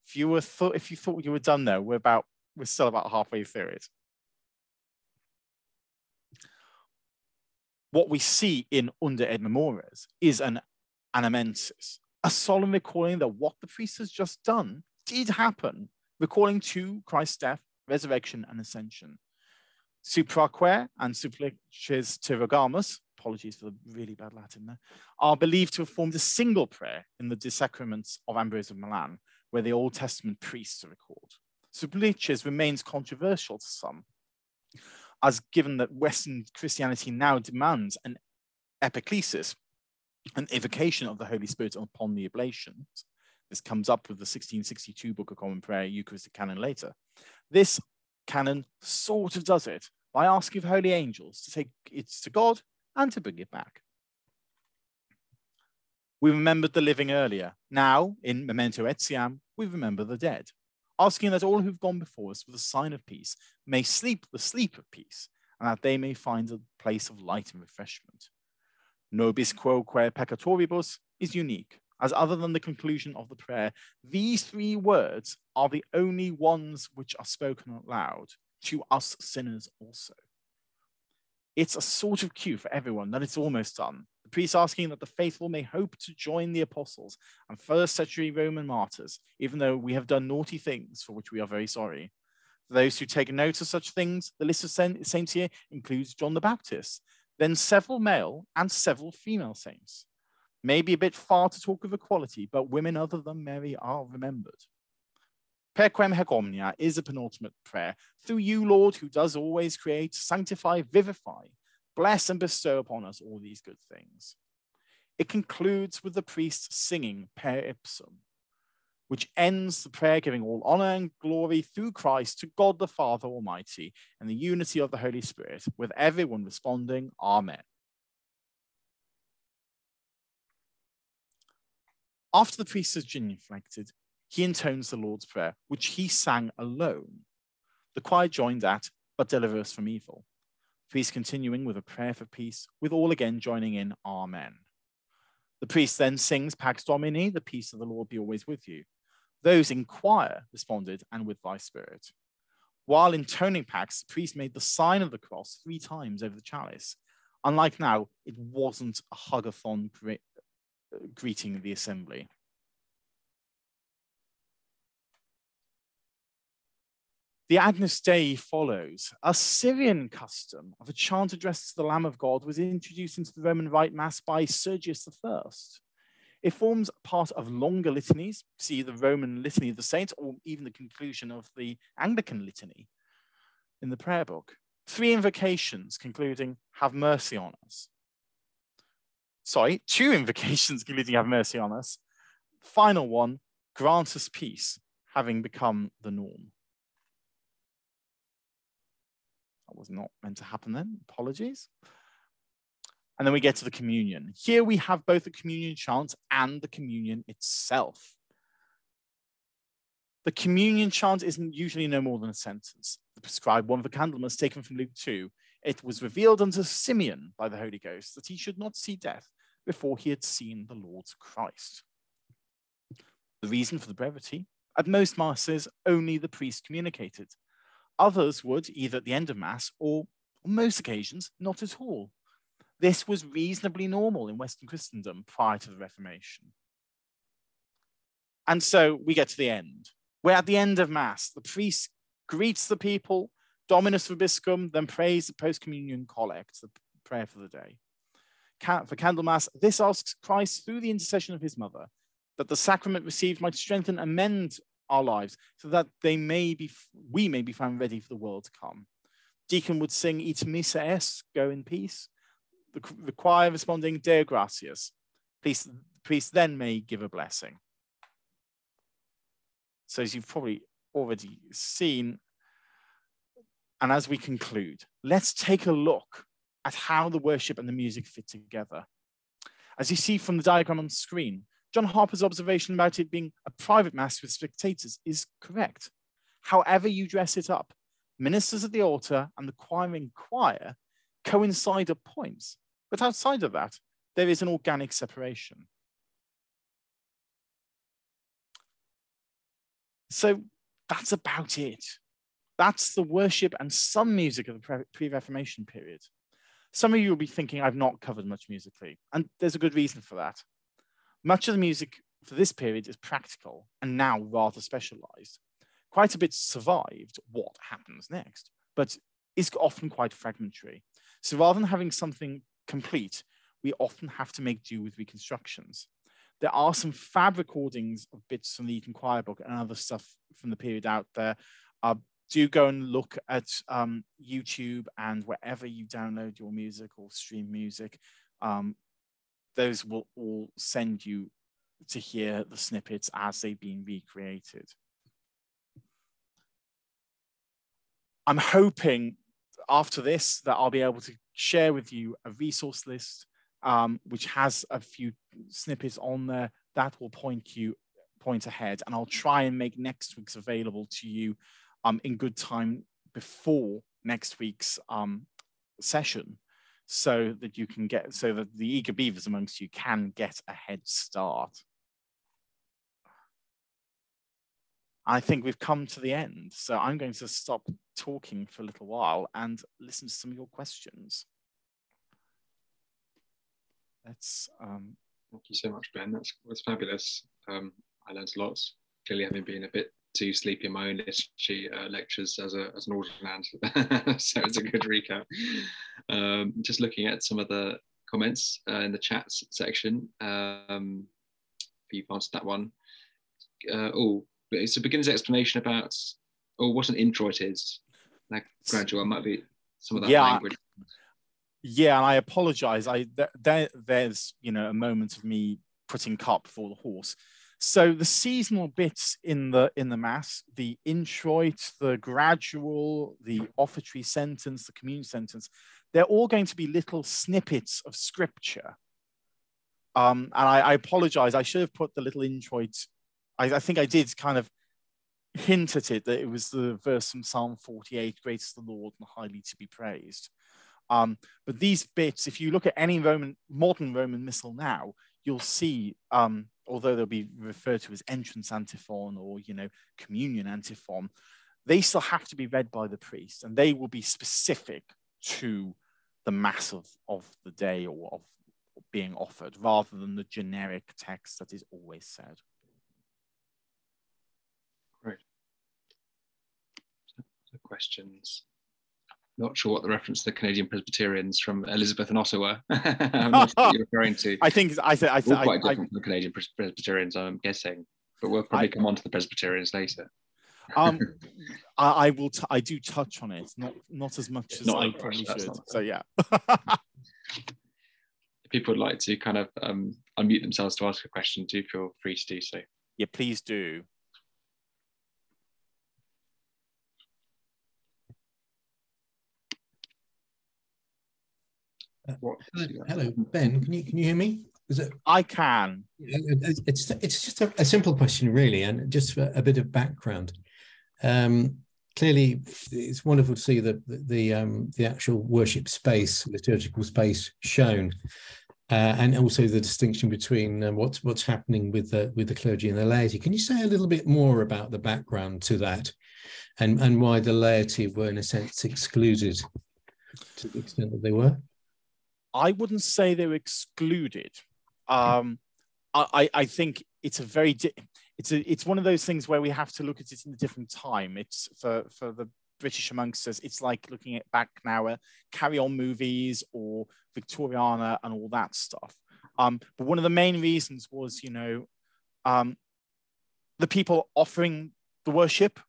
If you were th- if you thought you were done there, we're about we're still about halfway through it. What we see in Unde et Memores is an anamnesis, a solemn recalling that what the priest has just done did happen, recalling to Christ's death, resurrection, and ascension. Supra quae and supplices te rogamus, apologies for the really bad Latin there, are believed to have formed a single prayer in the De Sacramentis of Ambrose of Milan, where the Old Testament priests are recalled. Supplices remains controversial to some, as given that Western Christianity now demands an epiclesis, an evocation of the Holy Spirit upon the oblations, This comes up with the 1662 Book of Common Prayer Eucharistic canon later. This canon sort of does it by asking for holy angels to take it to God and to bring it back. We remembered the living earlier. Now, in Memento Etiam, we remember the dead, asking that all who've gone before us with a sign of peace may sleep the sleep of peace, and that they may find a place of light and refreshment. Nobis quoque peccatoribus is unique, as other than the conclusion of the prayer, these three words are the only ones which are spoken aloud to us sinners also. It's a sort of cue for everyone that it's almost done. The priest asking that the faithful may hope to join the apostles and first century Roman martyrs, even though we have done naughty things for which we are very sorry. For those who take note of such things, the list of saints here includes John the Baptist, then several male and several female saints. Maybe a bit far to talk of equality, but women other than Mary are remembered. Per quem haec omnia is a penultimate prayer. Through you, Lord, who does always create, sanctify, vivify, bless and bestow upon us all these good things. It concludes with the priest singing per ipsum, which ends the prayer giving all honor and glory through Christ to God the Father Almighty and the unity of the Holy Spirit, with everyone responding, Amen. After the priest has genuflected, he intones the Lord's Prayer, which he sang alone. The choir joined at, but deliver us from evil. Priest continuing with a prayer for peace, with all again joining in Amen. The priest then sings Pax Domini, the peace of the Lord be always with you. Those in choir responded, and with thy spirit. While intoning Pax, the priest made the sign of the cross three times over the chalice. Unlike now, it wasn't a hugathon uh, greeting the assembly. The Agnus Dei follows. A Syrian custom of a chant addressed to the Lamb of God was introduced into the Roman Rite Mass by Sergius I. It forms part of longer litanies, see the Roman Litany of the Saints, or even the conclusion of the Anglican Litany in the prayer book. Three invocations concluding, Have mercy on us. Sorry, two invocations concluding, Have mercy on us. Final one, Grant us peace, having become the norm. That was not meant to happen then. Apologies. And then we get to the communion. Here we have both the communion chant and the communion itself. The communion chant isn't usually no more than a sentence. The prescribed one for Candlemas taken from Luke 2. It was revealed unto Simeon by the Holy Ghost that he should not see death before he had seen the Lord's Christ. The reason for the brevity? At most masses, only the priest communicated. Others would, either at the end of Mass or on most occasions, not at all. This was reasonably normal in Western Christendom prior to the Reformation. And so we get to the end, where at the end of Mass, the priest greets the people, Dominus Vobiscum, then prays the post communion collect, the prayer for the day. For Candlemas, this asks Christ through the intercession of his mother that the sacrament received might strengthen and mend our lives so that they may be, we may be found ready for the world to come. Deacon would sing Ite missa est, go in peace. The, the choir responding, Deo gratias. Please, priest then may give a blessing. So as you've probably already seen, and as we conclude, let's take a look at how the worship and the music fit together. As you see from the diagram on the screen, John Harper's observation about it being a private mass with spectators is correct. However, you dress it up, ministers at the altar and the choiring choir coincide at points. But outside of that, there is an organic separation. So that's about it. That's the worship and some music of the pre Reformation period. Some of you will be thinking I've not covered much musically, and there's a good reason for that. Much of the music for this period is practical and now rather specialized. Quite a bit survived what happens next, but is often quite fragmentary. So rather than having something complete, we often have to make do with reconstructions. There are some fab recordings of bits from the Eton Choir book and other stuff from the period out there. Uh, do go and look at um, YouTube and wherever you download your music or stream music. Um, those will all send you to hear the snippets as they've been recreated. I'm hoping after this that I'll be able to share with you a resource list um, which has a few snippets on there that will point you point ahead and I'll try and make next week's available to you um, in good time before next week's um, session so that you can get so that the eager beavers amongst you can get a head start. I think we've come to the end. So I'm going to stop talking for a little while and listen to some of your questions. Let's. Um, Thank you so much, Ben. That's, that's fabulous. Um, I learned a lot. Clearly, having been a bit too sleepy in my own liturgy uh, lectures as, a, as an ordinand, so it's a good recap. Um, just looking at some of the comments uh, in the chats section. Um, you've answered that one. Uh, oh, it's a beginner's explanation about oh, what an introit is. Like gradual might be some of that yeah, language. Yeah, and I apologize. I there, there's you know a moment of me putting cart before the horse. So the seasonal bits in the in the mass, the introit, the gradual, the offertory sentence, the communion sentence, they're all going to be little snippets of scripture. Um, and I, I apologize. I should have put the little introit I, I think I did kind of hint at it that it was the verse from Psalm 48, great is the Lord and highly to be praised. Um, but these bits, if you look at any Roman, modern Roman missal now, you'll see, um, although they'll be referred to as entrance antiphon or, you know, communion antiphon, they still have to be read by the priest and they will be specific to the mass of, of the day or of being offered rather than the generic text that is always said. Great. Questions. Not sure what the reference to the Canadian Presbyterians from Elizabeth and Ottawa. I'm not sure you're referring to. I think I said I think quite I, different I, from the Canadian Presbyterians, I'm guessing, but we'll probably I, come on to the Presbyterians later. um, I, I, will. T- I do touch on it, not not as much as not I probably should. So yeah. if people would like to kind of um, unmute themselves to ask a question, do feel free to do so. Yeah, please do. Hello, hello, Ben. Can you can you hear me? Is it? I can. It's it's just a, a simple question, really, and just a, a bit of background. Um, clearly, it's wonderful to see the the the, um, the actual worship space, liturgical space shown, uh, and also the distinction between uh, what's what's happening with the with the clergy and the laity. Can you say a little bit more about the background to that, and and why the laity were in a sense excluded to the extent that they were? I wouldn't say they were excluded. Um, I, I think it's a very di- it's a, it's one of those things where we have to look at it in a different time. It's for for the British amongst us. It's like looking at back now at Carry On movies or Victoriana and all that stuff. Um, but one of the main reasons was, you know, um, the people offering the worship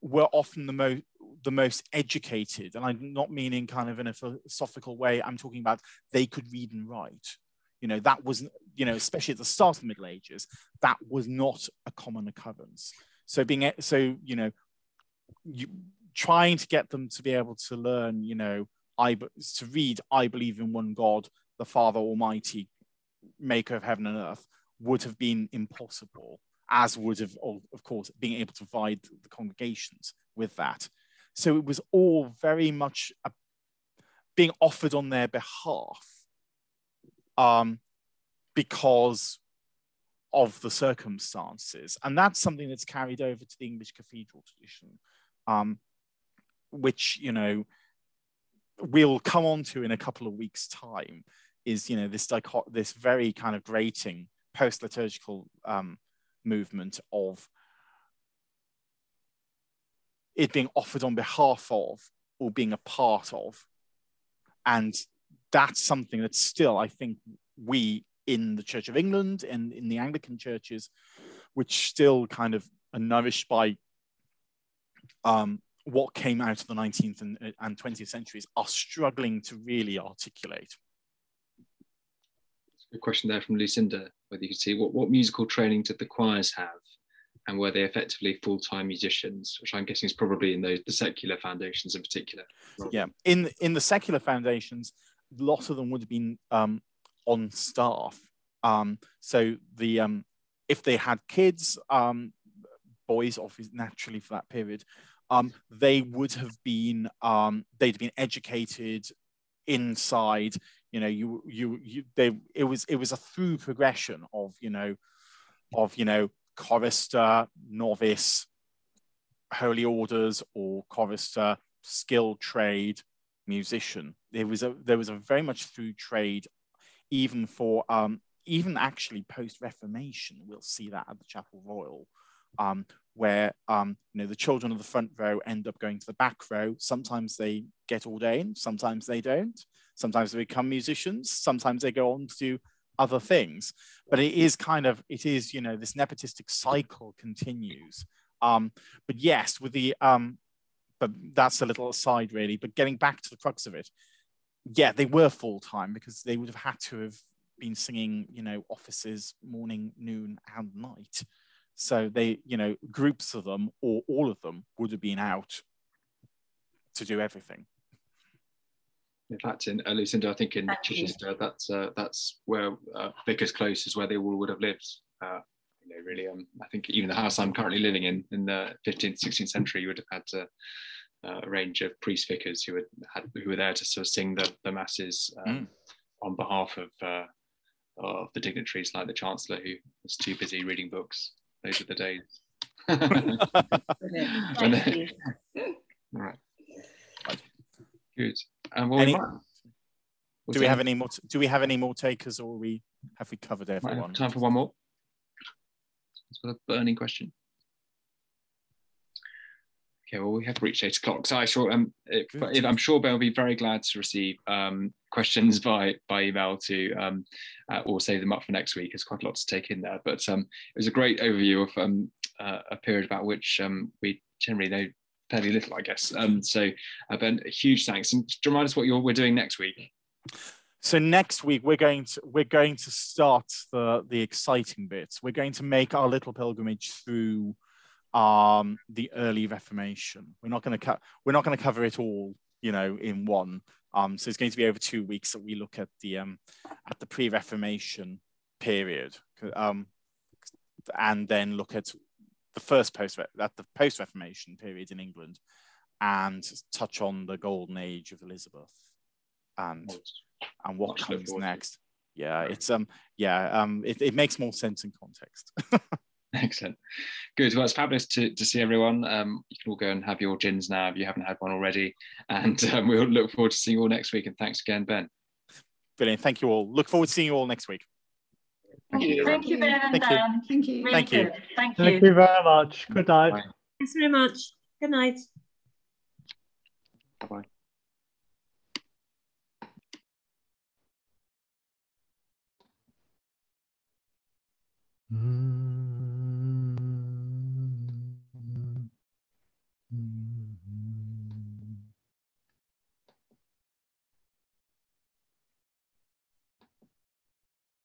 were often the most the most educated, and I'm not meaning kind of in a philosophical way. I'm talking about they could read and write. You know, that was, you know, especially at the start of the Middle Ages, that was not a common occurrence. So being, so you know, you, trying to get them to be able to learn, you know, I to read, I believe in one God, the Father Almighty, Maker of heaven and earth, would have been impossible. As would have, of course, being able to provide the congregations with that. So it was all very much a, being offered on their behalf um, because of the circumstances. And that's something that's carried over to the English cathedral tradition, um, which, you know, we'll come on to in a couple of weeks' time, is, you know, this, dichot- this very kind of grating post-liturgical um, movement of it being offered on behalf of or being a part of. And that's something that still, I think, we in the Church of England and in the Anglican churches, which still kind of are nourished by um, what came out of the 19th and, and 20th centuries, are struggling to really articulate. A question there from Lucinda. whether you can see what, what musical training did the choirs have and were they effectively full-time musicians, which I'm guessing is probably in those the secular foundations in particular. Yeah, in in the secular foundations, lots of them would have been um, on staff. Um, so the um, if they had kids, um, boys, obviously naturally for that period, um, they would have been um, they'd been educated inside. You know, you you you they it was it was a through progression of you know of you know chorister, novice, holy orders, or chorister, skilled trade, musician. There was a there was a very much through trade, even for um, even actually post Reformation. We'll see that at the Chapel Royal, um, where um, you know the children of the front row end up going to the back row. Sometimes they get ordained, sometimes they don't. Sometimes they become musicians. Sometimes they go on to do other things. But it is kind of, it is, you know, this nepotistic cycle continues. Um, but yes, with the, um, but that's a little aside really. But getting back to the crux of it, yeah, they were full time because they would have had to have been singing, you know, offices morning, noon, and night. So they, you know, groups of them or all of them would have been out to do everything. In fact, in uh, Lucinda, I think in Thank Chichester, you. that's uh, that's where uh, Vicars' Close is where they all would have lived. Uh, you know, really, um, I think even the house I'm currently living in in the 15th, 16th century, you would have had uh, a range of priest vicars who, had, who were there to sort of sing the, the masses um, mm. on behalf of uh, of the dignitaries, like the Chancellor, who was too busy reading books. Those were the days. Thank you. All right. Good. Any, do we have any more? Do we have any more takers, or we have we covered everyone? Time for one more. It's a burning question. Okay, well, we have reached eight o'clock, so I sure um, if, if I'm sure Ben will be very glad to receive um, questions by by email to um, uh, or save them up for next week. There's quite a lot to take in there, but um, it was a great overview of um, uh, a period about which um, we generally know fairly little, I guess. Um, so, uh, Ben, huge thanks. And remind us what we're doing next week. So next week we're going to we're going to start the the exciting bits. We're going to make our little pilgrimage through um, the early Reformation. We're not going to cut. We're not going to cover it all, you know, in one. Um, so it's going to be over two weeks that we look at the um, at the pre-Reformation period, um, and then look at the first post at the post Reformation period in England, and touch on the golden age of Elizabeth, and and what comes next. Yeah, it's um yeah um it, it makes more sense in context. Excellent. Good. Well, it's fabulous to, to see everyone. Um, you can all go and have your gins now if you haven't had one already. And um, we'll look forward to seeing you all next week. And thanks again, Ben. Brilliant. Thank you all. Look forward to seeing you all next week. Thank you. Thank you, Ben and Thank Dan. You. Thank you. Really Thank, you. Thank you. Thank you very much. Good night. Bye. Thanks very much. Good night. Bye. -bye. Mm.